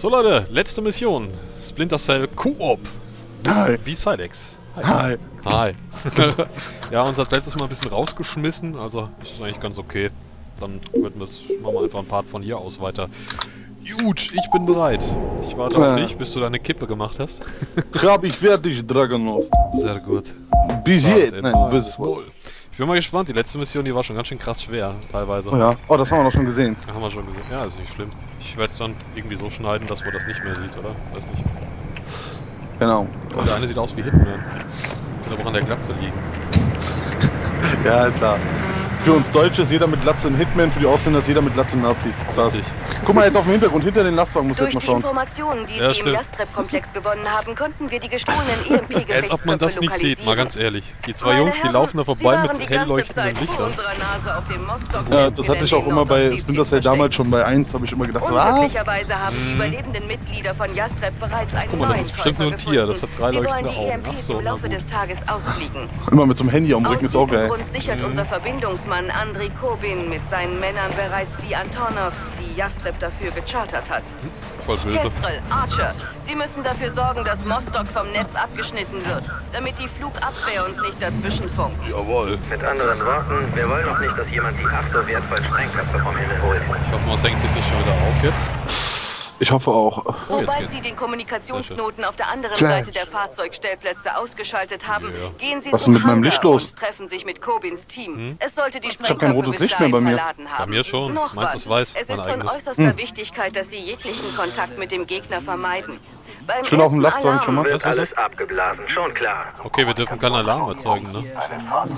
So Leute, letzte Mission. Splinter Cell Koop. Hi. Wie Silex. Hi. Hi. ja, uns hat letztes Mal ein bisschen rausgeschmissen, also ist eigentlich ganz okay. Dann würden wir es, machen wir einfach ein Part von hier aus weiter. Gut, ich bin bereit. Ich warte auf dich, bis du deine Kippe gemacht hast. Hab ich fertig, Dragonov. Sehr gut. Bis jetzt. Nein, bis null. Ich bin mal gespannt, die letzte Mission, die war schon ganz schön krass schwer, teilweise. Oh ja. Oh, das haben wir doch schon gesehen. Haben wir schon gesehen. Ja, ist nicht schlimm. Ich werde es dann irgendwie so schneiden, dass man das nicht mehr sieht, oder? Weiß nicht. Genau. Oh, der eine sieht aus wie Hitman. Kann aber auch an der Glatze liegen. Ja, klar. Für uns Deutsche ist jeder mit Glatze ein Hitman, für die Ausländer ist jeder mit Glatze ein Nazi. Krass. Richtig. Guck mal jetzt auf dem Hintergrund, hinter den Lastwagen muss Durch jetzt mal die schauen. Informationen, die Ja, Sie im stimmt. Jastreb-Komplex gewonnen haben, konnten wir die gestohlenen Als ob man das nicht sieht, mal ganz ehrlich. Die zwei Meine Jungs, die Herren, laufen da vorbei mit die hell ganze leuchtenden Zeit vor Lichtern. Ja, das hatte ich auch immer bei Splinter Cell damals schon bei 1, habe ich immer gedacht, so, was? Unglücklicherweise haben die überlebenden Mitglieder von Jastreb bereits einen Mhm. Guck mal, das ist bestimmt nur ein Tier, das hat drei leuchtende die Augen. EMPs Ach so, im na Laufe gut. des Tages ausfliegen. Immer mit so einem Handy am Aus Rücken ist diesem auch geil. Grund sichert unser Verbindungsmann Andrei Kobin mit seinen Männern bereits die Antonov, die Jastreb dafür gechartert hat. Kestrel, Archer, Sie müssen dafür sorgen, dass Mostock vom Netz abgeschnitten wird, damit die Flugabwehr uns nicht dazwischen funkt. Jawohl. Mit anderen Worten, wir wollen doch nicht, dass jemand die ach so wertvollen Sprengköpfe vom Himmel holt. Ich hoffe, man hängt sich nicht schon wieder auf jetzt. Ich hoffe auch. Sobald geht's. Sie den Kommunikationsknoten auf der anderen Flash. Seite der Fahrzeugstellplätze ausgeschaltet haben, Ja. gehen Sie Was ist zum mit meinem Licht los? und treffen sich mit Kobins Team. Hm? Es sollte die hab kein Sprengköpfe rotes Licht mehr bei mir. haben. mir schon. Noch Meins was. weiß, Es ist von eigenes. äußerster Wichtigkeit, dass Sie jeglichen Kontakt mit dem Gegner vermeiden. Beim Schön auf dem Lastwagen schon mal. Wird was, alles abgeblasen, schon klar. Okay, wir dürfen keinen Alarm erzeugen, ne?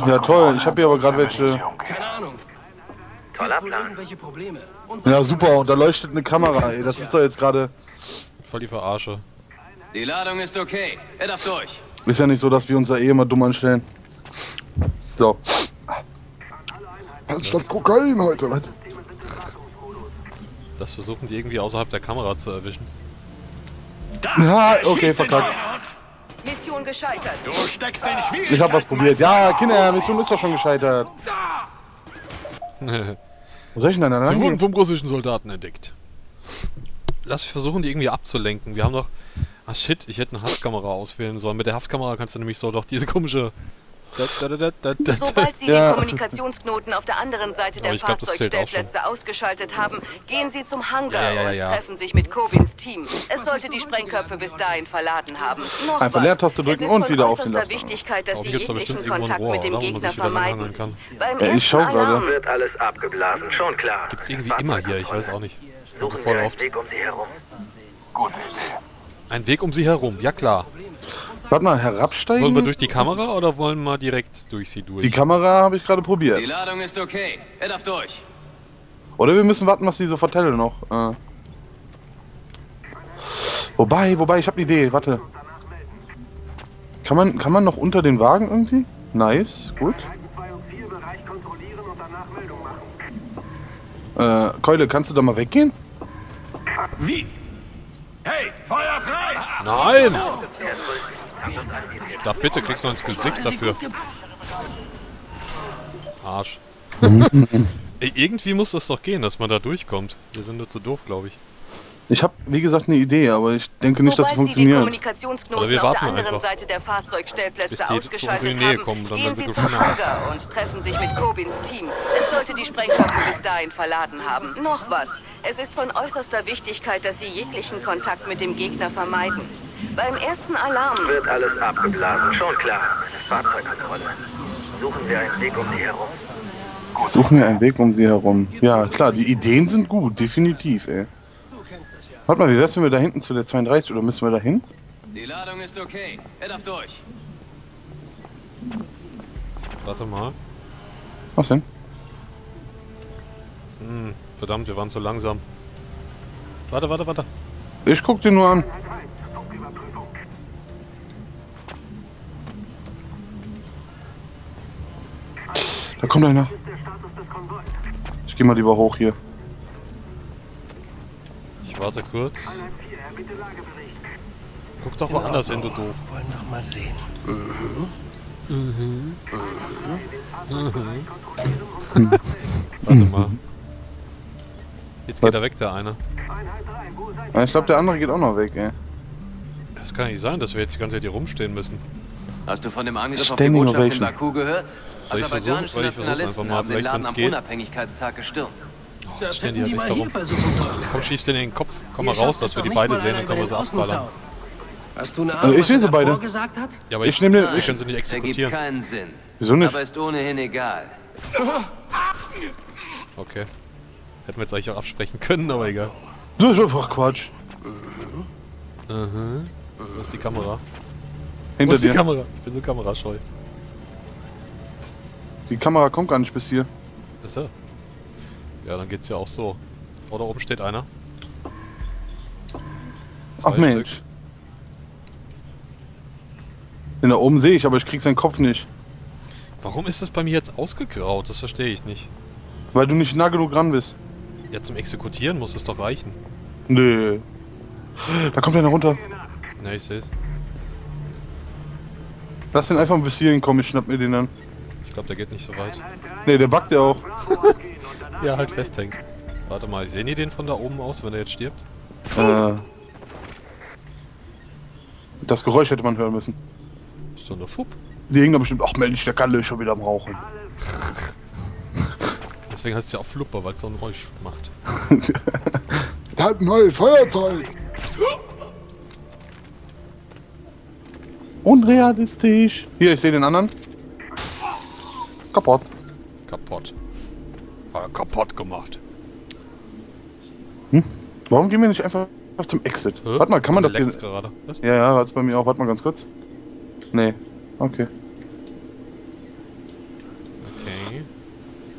Ja, toll. Ich habe hier aber gerade welche. Keine Ahnung. Toller Plan. irgendwelche Probleme. Und Ja, super. Und da leuchtet eine Kamera, ey. Das ist doch jetzt gerade. Voll die Verarsche. Die Ladung ist okay. Er darf durch. Ist ja nicht so, dass wir uns da eh immer dumm anstellen. So. Was ist das Kokain heute? Was? Das versuchen die irgendwie außerhalb der Kamera zu erwischen. Ja, okay, verkackt. Mission gescheitert. Du steckst den. Ich hab was probiert. Ja, Kinder, Mission ist doch schon gescheitert. Wo soll ich denn da Sie wurden vom russischen Soldaten entdeckt. Lass mich versuchen, die irgendwie abzulenken. Wir haben doch... Ah shit, ich hätte eine Haftkamera auswählen sollen. Mit der Haftkamera kannst du nämlich so doch diese komische... Da, da, da, da, da, da. Sobald Sie Ja. die Kommunikationsknoten auf der anderen Seite der glaub, Fahrzeugstellplätze ausgeschaltet haben, gehen Sie zum Hangar Ja, ja, ja, und treffen sich mit Kobins Team. Es sollte die Sprengköpfe bis dahin verladen haben. Noch Einfach was. Leertaste drücken und wieder auf den Laster. Wichtigkeit, dass Sie jeglichen Kontakt Rohr, mit dem Gegner vermeiden. Beim Ja, ich ersten schau gerade. Alarm Wird alles abgeblasen, schon klar. Gibt's irgendwie immer hier, ich weiß auch nicht. Suchen wir einen. Weg um sie herum. Ein Weg um sie herum, ja klar. Warte mal, Wollen wir herabsteigen? durch die Kamera oder wollen wir direkt durch sie durch? Die Kamera habe ich gerade Die probiert. Ladung ist okay. Er darf durch. Oder wir müssen warten, was die so vertellen noch. Äh. Wobei, wobei, ich habe eine Idee. Warte. Kann man, kann man noch unter den Wagen irgendwie? Nice, gut. Äh, Keule, kannst du da mal weggehen? Wie? Hey, Feuer frei! Nein! Da bitte, kriegst du noch ins Gesicht dafür. Arsch. Ey, irgendwie muss das doch gehen, dass man da durchkommt. Wir sind nur zu doof, glaube ich. Ich habe, wie gesagt, eine Idee, aber ich denke nicht, dass sie Sobald Sie die funktioniert. Kommunikationsknoten wir auf der warten anderen einfach. Seite der Fahrzeugstellplätze Bis die ausgeschaltet in die Nähe haben, kommen, dann gehen Sie zum. Hangar und treffen sich mit Kobins Team. Es sollte die Sprengköpfe bis dahin verladen haben. Noch was. Es ist von äußerster Wichtigkeit, dass Sie jeglichen Kontakt mit dem Gegner vermeiden. Beim ersten Alarm Wird alles abgeblasen, schon klar. Fahrzeugkontrolle. Suchen wir einen Weg um sie herum. Suchen wir einen Weg um sie herum. Ja, klar, die Ideen sind gut, definitiv, ey. Warte mal, wie wär's, wenn wir da hinten zu der 32 oder müssen wir da hin? Die Ladung ist okay. Er darf durch. Warte mal. Was denn? Hm, verdammt, wir waren zu langsam. Warte, warte, warte. Ich guck dir nur an. Da kommt einer. Ich geh mal lieber hoch hier. Ich warte kurz. Guck doch woanders hin, du doof. Wollen noch mal sehen. Warte mal. Jetzt geht er weg, der eine. Ja, Ich glaube, der andere geht auch noch weg, ey. Das kann nicht sein, dass wir jetzt die ganze Zeit hier rumstehen müssen. Hast du von dem Angriff auf die Standing Botschaft in Ovation. Baku gehört? Soll ich versuchen? Aserbaidschanische ich Nationalisten einfach mal, haben den vielleicht, Laden am geht. Unabhängigkeitstag gestürmt. Das stehen die hätten die echt hier darum. Komm, schieß den in den Kopf. Komm mal raus, dass wir die nicht beide sehen, dann können wir sie abballern. Hast du eine Also Ahnung, ich was sehe er sie beide. davor gesagt hat? Ja, aber Ich nehme den. Ich, können sie nicht Ergibt exekutieren. keinen Sinn. wieso nicht? Aber ist ohnehin egal. Okay. Hätten wir jetzt eigentlich auch absprechen können, aber egal. Das ist einfach Quatsch. Mhm. Wo ist die Kamera? Wo Hinter ist die dir. Kamera? Ich bin so kamerascheu. Die Kamera kommt gar nicht bis hier. Ist er? Ja, dann geht's ja auch so. Oh, da oben steht einer. Zwei Ach Mensch. Stück. Den da oben sehe ich, aber ich krieg seinen Kopf nicht. Warum ist das bei mir jetzt ausgegraut? Das verstehe ich nicht. Weil du nicht nah genug ran bist. Ja, zum Exekutieren muss es doch reichen. Nö. Da kommt einer runter. Ja, ich seh's. Lass den einfach bis hierhin kommen, ich schnapp mir den dann. Ich glaube, der geht nicht so weit. Ne, der backt ja auch. Ja, halt festhängt. Warte mal, sehen die den von da oben aus, wenn er jetzt stirbt? Äh, das Geräusch hätte man hören müssen. So eine Fupp. Die hingen da bestimmt, ach Mensch, der Kalle ist schon wieder am Rauchen. Deswegen heißt es ja auch Flupper, weil es so ein Geräusch macht. Der hat ein neues Feuerzeug. Unrealistisch. Hier, ich sehe den anderen. Kaputt. Kaputt. Hat er kaputt gemacht. Warum gehen wir nicht einfach zum Exit? Hä? Warte mal, kann man das hier... Gerade? Was? Ja, ja, hat's bei mir auch. Warte mal ganz kurz. Nee. Okay. Okay.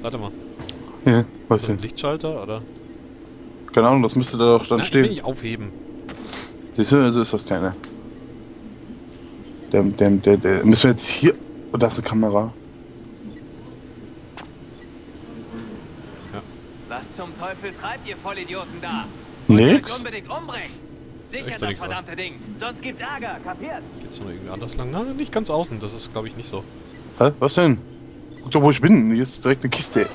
Warte mal. Ja, was Ist denn? Lichtschalter oder? Keine Ahnung, das müsste da doch dann Nein, ich will stehen. nicht aufheben. Siehst du, also ist das keine. Der, der, der, der. Müssen wir jetzt hier. Oh, da ist eine Kamera. Was zum Teufel treibt ihr Vollidioten da? Nix. Unbedingt umbringen. Doch das nichts, verdammte Ding. Sonst gibt's Ärger, kapiert? Geht's noch irgendwie anders lang? Nein, nicht ganz außen. Das ist, glaube ich, nicht so. Hä? Was denn? Guck doch, wo ich bin. Hier ist direkt eine Kiste.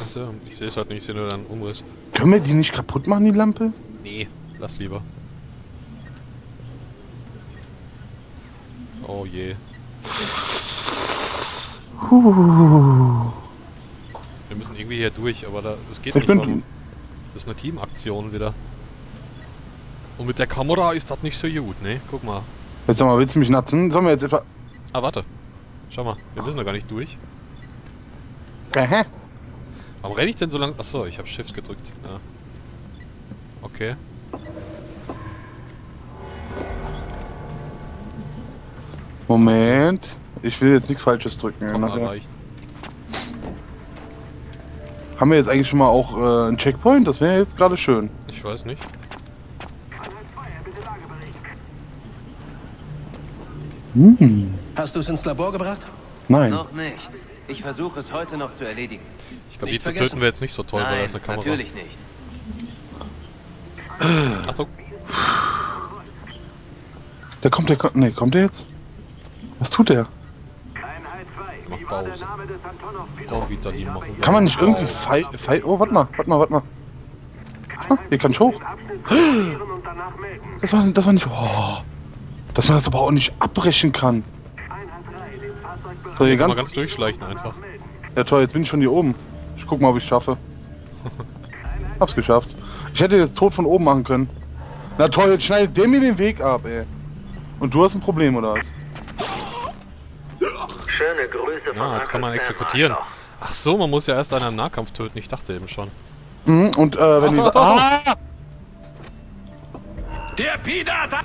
Achso, ich sehe es halt nicht. Ich sehe nur einen Umriss. Können wir die nicht kaputt machen, die Lampe? Nee, lass lieber. Oh je. Wir müssen irgendwie hier durch, aber da, das geht Ich nicht. bin. warum? Das ist eine Teamaktion wieder. Und mit der Kamera ist das nicht so gut, ne? Guck mal. Jetzt sag mal, willst du mich natzen? Sollen wir jetzt etwa. Ah, warte. Schau mal, wir müssen noch gar nicht durch. Hä? Warum renne ich denn so lang? Achso, ich habe Shift gedrückt. Ja. Okay. Moment. Ich will jetzt nichts Falsches drücken. Komm. Haben wir jetzt eigentlich schon mal auch äh, einen Checkpoint? Das wäre jetzt gerade schön. Ich weiß nicht. Hast du es ins Labor gebracht? Nein. Noch nicht. Ich versuche es heute noch zu erledigen. Ich glaube, die zu töten wir jetzt nicht so toll, weil da Nein, ist eine Kamera. natürlich nicht. Achtung. Da kommt der. Nee, kommt der jetzt? Was tut der? Pause. Wieder die machen. Kann man nicht irgendwie fei. fei oh, warte mal, warte mal, warte mal. Ah, hier kann ich hoch. Das war, das war nicht. Oh, dass man das aber auch nicht abbrechen kann. So, hier ganz, ganz durchschleichen einfach. ja toll, jetzt bin ich schon hier oben. Ich guck mal, ob ich schaffe. Hab's geschafft. Ich hätte jetzt tot von oben machen können. Na toll, jetzt schneidet der mir den Weg ab, ey. Und du hast ein Problem, oder was? Schöne Grüße von Ja, jetzt kann man exekutieren. Ach so, man muss ja erst einen im Nahkampf töten. Ich dachte eben schon. Mhm, und äh, wenn die. Achtung, Achtung, Ah! Der Pidata!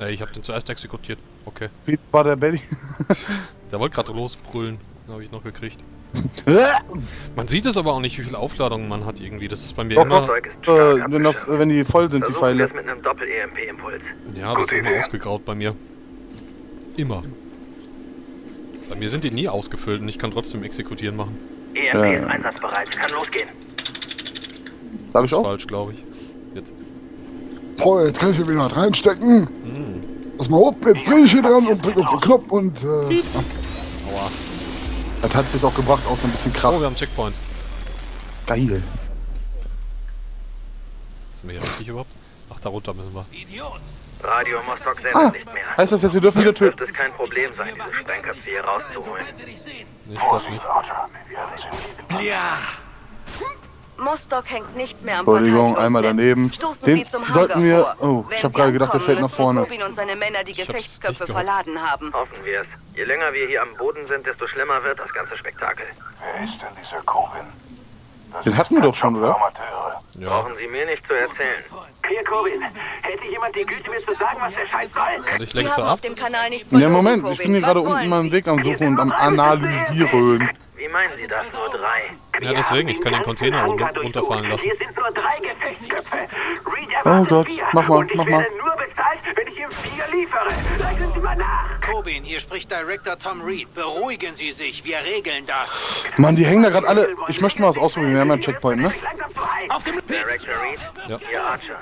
Äh, ich habe den zuerst exekutiert. Okay. Wie war der Belly? Der wollte gerade losbrüllen. Den habe ich noch gekriegt. Man sieht es aber auch nicht, wie viel Aufladung man hat irgendwie. Das ist bei mir Doch, immer... Äh, wenn, das, wenn die voll sind, die Versuchen wir Pfeile. mit einem Doppel-EMP-Impuls. Ja, das ist immer ausgegraut bei mir. Immer. Bei mir sind die nie ausgefüllt und ich kann trotzdem exekutieren machen. EMP Äh. ist einsatzbereit. Kann losgehen. Darf ich auch? Falsch, glaube ich. Jetzt. Toll, jetzt kann ich hier wieder was reinstecken. Pass mal oben, jetzt drehe ich hier dran und drücke auf den Knopf und äh, Aua. Das hat es jetzt auch gebracht, auch so ein bisschen Oh, Kraft. wir haben einen Checkpoint. Geil. wir hier richtig überhaupt? Ach, da runter müssen wir. Radio Mostok sendet Ah, nicht mehr. heißt das jetzt, wir dürfen wieder töten? es kein Problem sein, diese Sprengköpfe hier rauszuholen. Nicht, das nicht. Mostok hängt nicht mehr am Entschuldigung, einmal daneben. Stoßen Den Sie zum Hangar sollten wir- vor. oh, ich Wenn hab Sie gerade gedacht, der fällt nach vorne. Rubin und seine Männer die Gefechtsköpfe verladen haben. Hoffen wir es. Je länger wir hier am Boden sind, desto schlimmer wird das ganze Spektakel. Wer ist denn dieser Corbin? Das Den hatten wir doch schon, oder? Ja. Brauchen Sie mir nicht zu erzählen. Hier, Corbin. Hätte jemand die Güte, mir zu sagen, was der Scheiß soll? Warte, ich haben so auf ab. dem Kanal nichts Ja, Moment, ich bin hier gerade unten meinen? Weg am Suchen und am Analysieren. Wie meinen Sie das? Nur drei? Ja, deswegen, ich kann den Container runterfallen lassen. Hier sind nur drei Gefechtsköpfe. Reed Oh Gott, mach mal, Und ich mach mal. Wenn ich ihm vier liefere. Rechnen Sie mal nach. Corbin, hier spricht Director Tom Reed. Beruhigen Sie sich, wir regeln das. Mann, die hängen da gerade alle. Ich möchte mal was ausprobieren. Wir haben ja einen Checkpoint, ne? Auf dem Director Reed? Ja. Hier Archer.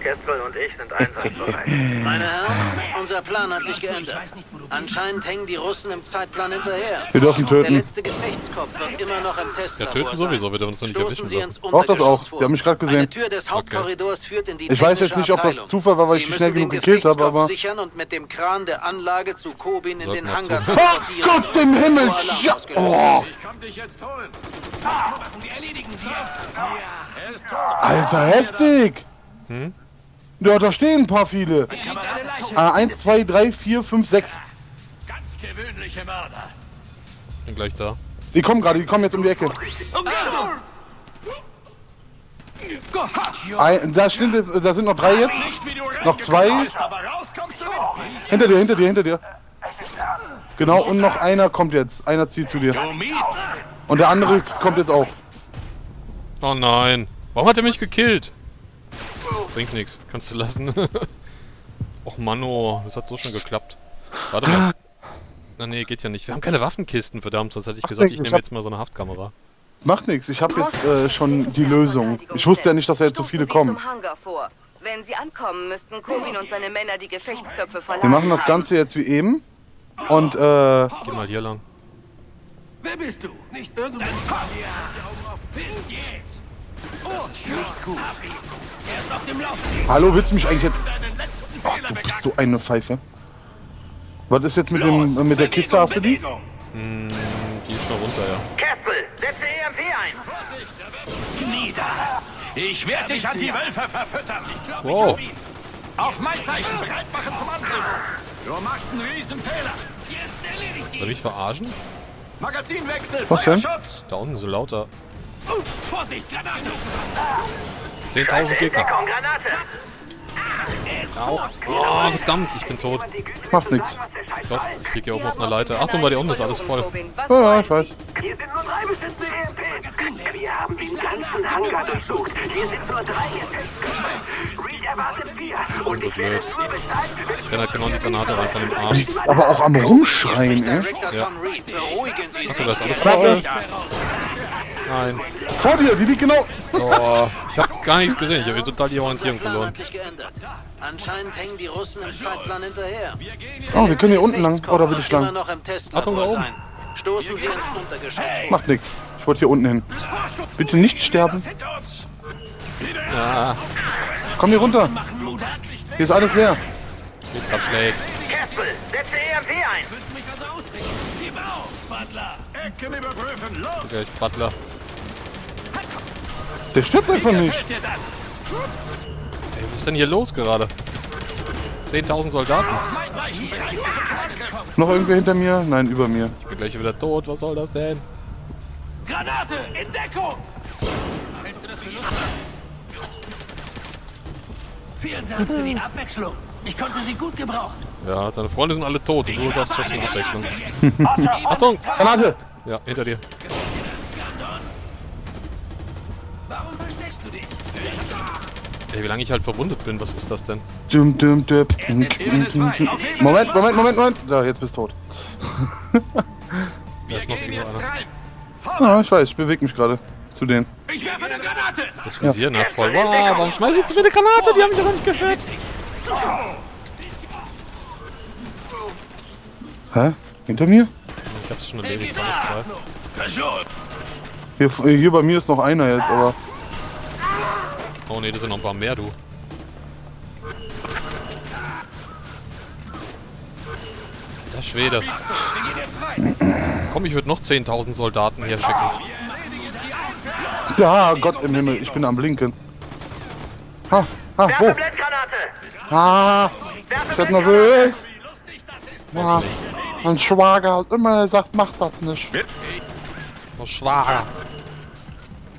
Kestrel und ich sind einsatzbereit. Meine Herren, unser Plan hat sich geändert. Anscheinend hängen die Russen im Zeitplan hinterher. Wir dürfen Der töten. letzte Gefechtskopf wird immer noch im Testlabor Ja, töten sowieso, wir dürfen uns nicht erwischen Auch das auch. Die haben mich gerade gesehen. Eine Tür des Hauptkorridors führt in die Ich weiß jetzt nicht, ob das. Zufall war, weil ich Sie die schnell genug den gekillt habe, aber- sichern und mit dem Kran der Anlage zu Kobin in den Hangar zu. Oh. Gott im Himmel! Ja. Oh, holen. Alter, heftig! Ja, da stehen ein paar viele. Ah, eins, zwei, drei, vier, fünf, sechs. Ganz gewöhnliche Mörder. Bin gleich da. Die kommen gerade, die kommen jetzt um die Ecke. Ein, da, sind jetzt, da sind noch drei jetzt. Noch zwei. Hinter dir, hinter dir, hinter dir. Genau, und noch einer kommt jetzt. Einer zieht zu dir. Und der andere kommt jetzt auch. Oh nein. Warum hat er mich gekillt? Bringt nichts. Kannst du lassen. Och Manno, das hat so schon geklappt. Warte mal. Na nee, geht ja nicht. Wir haben keine Waffenkisten, verdammt. Sonst hätte ich gesagt, ich nehme jetzt mal so eine Haftkamera. Macht nichts, ich habe jetzt äh, schon die Lösung. Ich wusste ja nicht, dass da jetzt so viele kommen. Wenn Sie ankommen, müssten Kobin und seine Männer die Gefechtsköpfe verladen. Wir machen das. Ganze jetzt wie eben. Und äh, Geh mal hier lang. Wer bist du? Nicht Bis jetzt. Das ist nicht gut. Er ist auf dem Laufsteg. hallo, willst du mich eigentlich jetzt... Ach, du bist so eine Pfeife. Was ist jetzt mit, dem, mit der Kiste, hast du die? Bewegung. Die ist mal runter, ja. Da. Ich werde dich an die Wölfe verfüttern. Ich glaube, Wow. ich hab ihn. Auf mein Zeichen bereit machen zum Angriff. Du machst einen Riesenfehler. Jetzt erledigt Soll ihn. mich verarschen? Magazinwechsel. Was denn? Feuerschutz. Da unten so lauter. Vorsicht, Granate. 10.000 Gegner. Deckung, Granate. Au. Oh, verdammt, ich bin tot. Macht nichts. Doch, ich liege hier oben auf einer Leiter. Achtung, bei dir Kanal unten ist alles voll. Was Ja, ja, ich weiß. Hier sind nur drei beschützte EMP. Wir haben den ganzen Hangar durchsucht. Hier sind nur drei. Reed erwartet vier. Und ich werde nur wenn Ich renn halt genau in die Granate rein von dem Die Arm. ist aber auch am Rumschreien, ey. Sich. Achtung, da ist alles voll. Nein. Vor dir, die liegt genau... Oh, ich hab gar nichts gesehen. Ich habe total die Orientierung verloren. Anscheinend hängen die Russen im Zeitplan hinterher. Oh, wir können hier unten lang. Oder will ich lang? noch im Achtung, da oben. sein. Stoßen Sie ins Untergeschoss. Macht nichts. Ich wollte hier unten hin. Bitte nicht sterben. Ja, Komm hier runter. Hier ist alles leer. geht grad schlägt. Kestrel, setze EMP ein. Also. Ecken überprüfen. Los. Butler. Der stirbt einfach nicht. Ey, was ist denn hier los gerade? 10.000 Soldaten. Noch irgendwer hinter mir? Nein, über mir. Ich bin gleich wieder tot. Was soll das denn? Granate in Deckung. Hältst du das für lustig? Vielen Dank für die Abwechslung. Ich konnte sie gut gebrauchen. Ja, deine Freunde sind alle tot und du hast schon eine Abwechslung. Achtung! Granate! Ja, hinter dir. Warum versteckst du dich? Ey, wie lange ich halt verwundet bin, was ist das denn? Dum, dum, dum. Moment, Moment, Moment, Moment. Da, jetzt bist du tot. Da ist noch irgendwo. Ja, ich weiß, ich bewege mich gerade zu denen. Ich werfe eine Granate. Das Visier nach voll. Wow, warum schmeiß ich jetzt wieder eine Granate? Die haben mich doch nicht gehört. Hä? Hinter mir? Ich hab's schon erledigt, zwei. Hier, hier bei mir ist noch einer jetzt, aber. Oh ne, das sind noch ein paar mehr, du. Der Schwede. Komm, ich würde noch 10.000 Soldaten hier schicken. Da, Gott im Himmel, ich bin am Blinken. Ha, ha, wo? Ah, ich werd nervös. Ja, mein Schwager hat immer gesagt, mach das nicht. Oh, Schwager.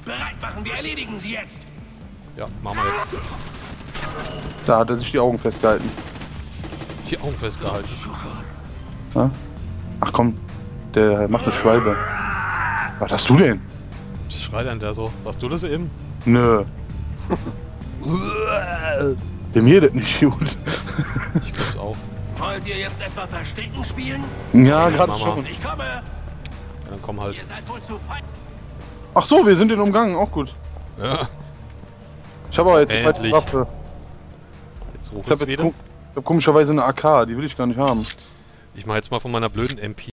Bereit machen, wir erledigen sie jetzt. Ja, machen wir jetzt. Da hat er sich die Augen festgehalten. Die Augen festgehalten. Ach komm, der macht eine Schwalbe. Was hast du denn? Was schreit denn der so? Warst du das eben? Nö. Bei mir das nicht gut. Ich glaub's auch. Wollt ihr jetzt etwa Verstecken spielen? Ja, gerade Mama. schon. Ich komme. Ja, dann komm halt. Ihr seid wohl zu fein. Ach so, wir sind den umgangen, auch gut. Ja, Ich habe aber jetzt die zweite Endlich. Waffe. jetzt Ich habe jetzt kom ich hab komischerweise eine AK, die will ich gar nicht haben. Ich mach jetzt mal von meiner blöden MP